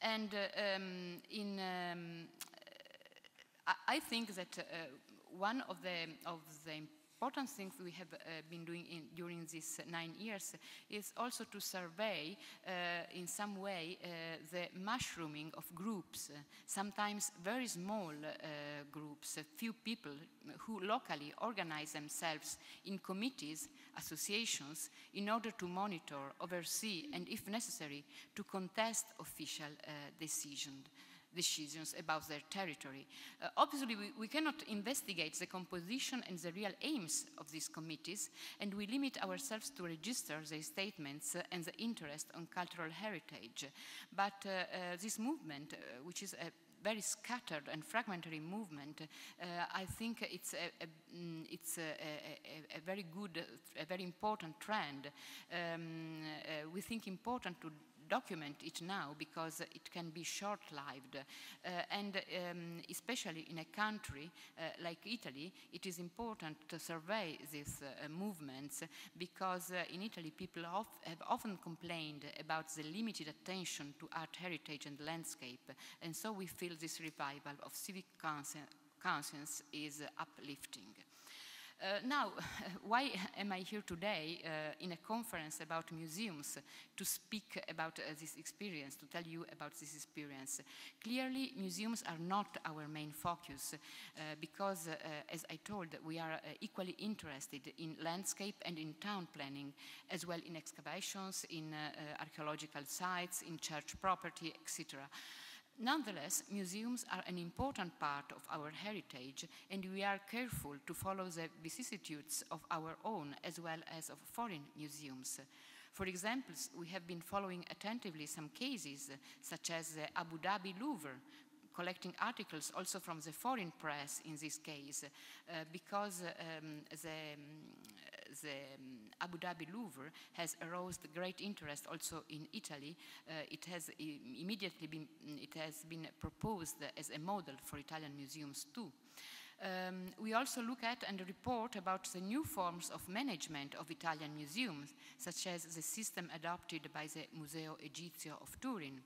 And uh, um, in, um, I, think that uh, one of the, of the important things we have uh, been doing in, during these nine years is also to survey uh, in some way uh, the mushrooming of groups, sometimes very small groups, a few people who locally organize themselves in committees, associations, in order to monitor, oversee, and if necessary, to contest official decisions decisions about their territory. Uh, obviously, we, we, cannot investigate the composition and the real aims of these committees, and we limit ourselves to register their statements uh, and the interest on cultural heritage. But uh, uh this movement, uh, which is a very scattered and fragmentary movement, uh, I think it's a, a mm, it's a, a, a, very good, a very important trend. Um, uh, we think important to document it now because it can be short-lived. Uh, and um, especially in a country uh, like Italy, it is important to survey these uh, movements because uh, in Italy people of, have often complained about the limited attention to art heritage and landscape. And so we feel this revival of civic conscience is uplifting. Uh, now, why am I here today uh, in a conference about museums to speak about uh, this experience, to tell you about this experience? Clearly, museums are not our main focus uh, because, uh, as I told, we are uh, equally interested in landscape and in town planning, as well in excavations, in archaeological sites, in church property, etc. Nonetheless, museums are an important part of our heritage, and we are careful to follow the vicissitudes of our own as well as of foreign museums. For example, we have been following attentively some cases, such as the Abu Dhabi Louvre, collecting articles also from the foreign press in this case, uh, because um, the, the um, Abu Dhabi Louvre has aroused great interest also in Italy. Uh, it has immediately been, it has been proposed as a model for Italian museums too. Um, we also look at and report about the new forms of management of Italian museums, such as the system adopted by the Museo Egizio of Turin.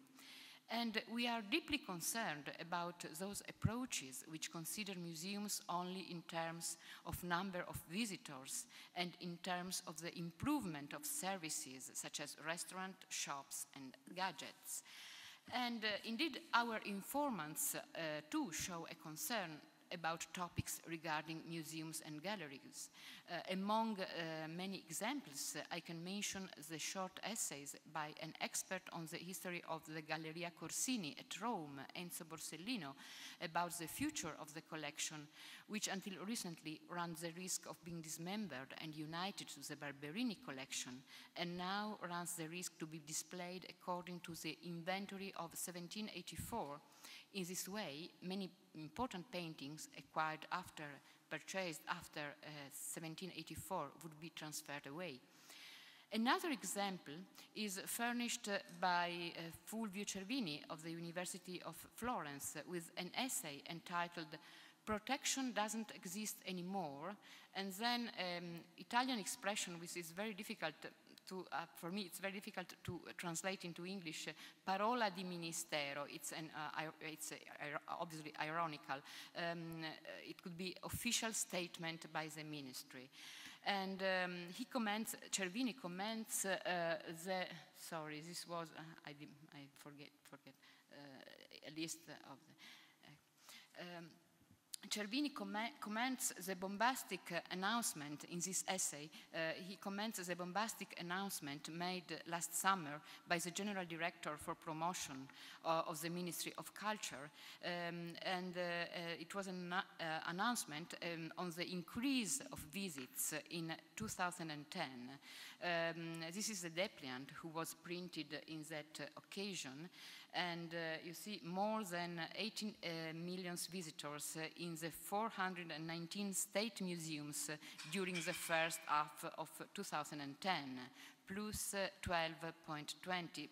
And we are deeply concerned about those approaches which consider museums only in terms of number of visitors and in terms of the improvement of services such as restaurant, shops, and gadgets. And uh, indeed, our informants uh, too show a concern about topics regarding museums and galleries. Uh, among uh, many examples, uh, I can mention the short essays by an expert on the history of the Galleria Corsini at Rome, Enzo Borsellino, about the future of the collection, which until recently ran the risk of being dismembered and united to the Barberini collection, and now runs the risk to be displayed according to the inventory of 1784 in this way, many important paintings acquired after, purchased after uh, 1784 would be transferred away. Another example is furnished by uh, Fulvio Cervini of the University of Florence with an essay entitled Protection Doesn't Exist Anymore, and then um, Italian expression which is very difficult to, uh, for me, it's very difficult to translate into English. Parola di ministero. It's, an, uh, it's obviously ironical. Um, it could be official statement by the ministry. And um, he comments, Cervini comments uh, the, sorry, this was, uh, I, I forget, forget, uh, a list of the, uh, um, Cervini comments the bombastic announcement in this essay. Uh, he comments the bombastic announcement made last summer by the General Director for Promotion uh, of the Ministry of Culture. Um, and uh, uh it was an uh, announcement um, on the increase of visits in 2010. Um, this is a dépliant who was printed in that occasion and uh, you see more than 18 uh, million visitors uh, in the 419 state museums during the first half of 2010, plus 12.20%.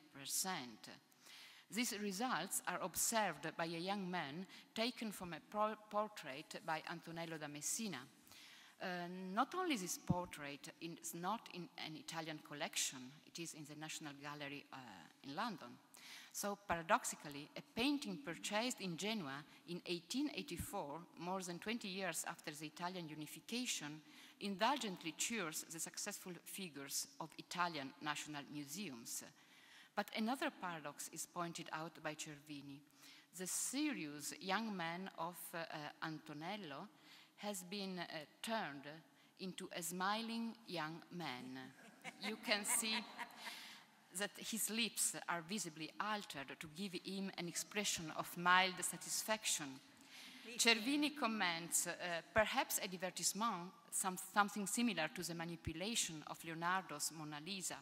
These results are observed by a young man taken from a portrait by Antonello da Messina. Uh, not only this portrait is not in an Italian collection, it is in the National Gallery uh, in London, So paradoxically, a painting purchased in Genoa in 1884, more than 20 years after the Italian unification, indulgently cheers the successful figures of Italian national museums. But another paradox is pointed out by Cervini. The serious young man of uh, Antonello has been uh, turned into a smiling young man. you can see that his lips are visibly altered to give him an expression of mild satisfaction. Cervini comments, uh, perhaps a divertissement, some, something similar to the manipulation of Leonardo's Mona Lisa.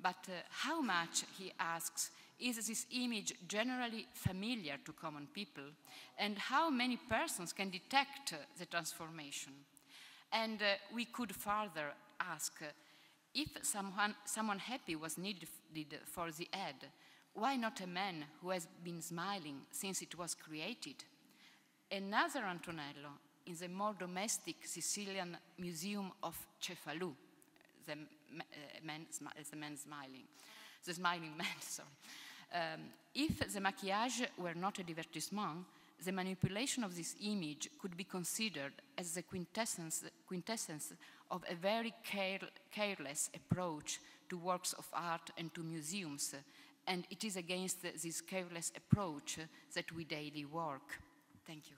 But uh, how much, he asks, is this image generally familiar to common people? And how many persons can detect uh, the transformation? And uh, we could further ask, if someone, someone happy was needed for the ad, why not a man who has been smiling since it was created? Another Antonello in the more domestic Sicilian Museum of Cefalù, the man, the man smiling, the smiling man, sorry. Um, if the maquillage were not a divertissement, the manipulation of this image could be considered as the quintessence, quintessence of a very care, careless approach to works of art and to museums, and it is against this careless approach that we daily work. Thank you.